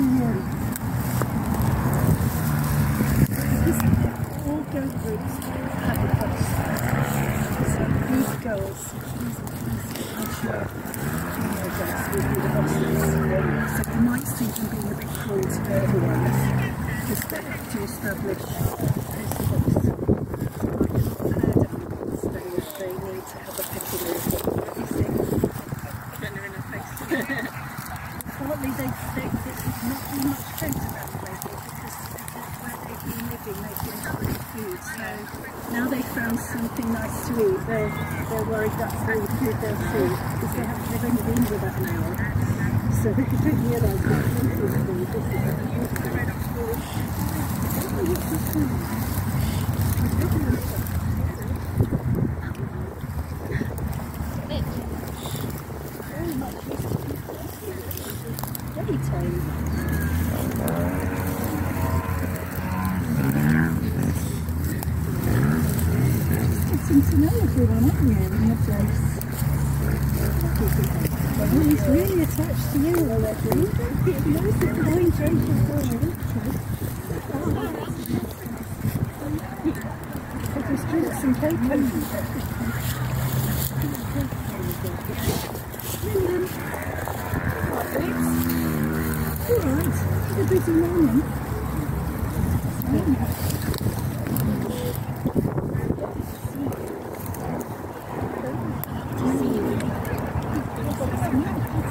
This these girls, these, these I'm teenagers will be the. So you to establish this boss. Like a pair dance, they, they need to have a pecking order. Have you seen? Gender in her face. Partly they that there's not too much fence around the because where they've been living they've been food. So now they've found something nice to eat, they're, they're worried that's going to feed their food because they have, they've been with that hour. So they don't realise that this is food very much very tame. Getting to know aren't you, place? Well, he's really attached to you already. Nice and going gentle forward. So just drink some cocoa. William. all right. It's a busy morning. See you.